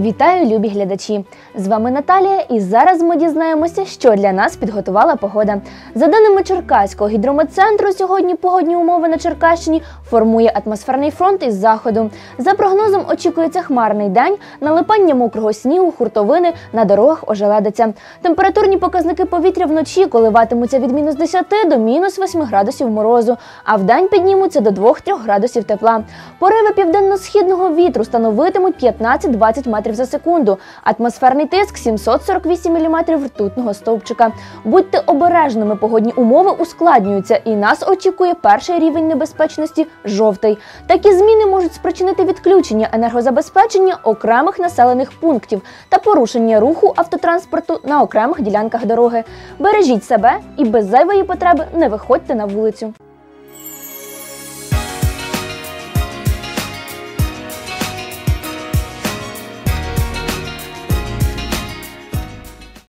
Вітаю, любі глядачі! З вами Наталія, і зараз ми дізнаємося, що для нас підготувала погода. За даними Черкаського гідрометцентру, сьогодні погодні умови на Черкащині формує атмосферний фронт із заходу. За прогнозом, очікується хмарний день, налипання мокрого снігу, хуртовини на дорогах ожеледиться. Температурні показники повітря вночі коливатимуться від мінус 10 до мінус 8 градусів морозу, а вдень піднімуться до 2-3 градусів тепла. Пориви південно-східного вітру становитимуть 15-20 метрів за секунду. Атмосферний тиск 748 мм ртутного стовпчика. Будьте обережними, погодні умови ускладнюються, і нас очікує перший рівень небезпечності жовтий. Такі зміни можуть спричинити відключення енергозабезпечення окремих населених пунктів та порушення руху автотранспорту на окремих ділянках дороги. Бережіть себе і без зайвої потреби не виходьте на вулицю.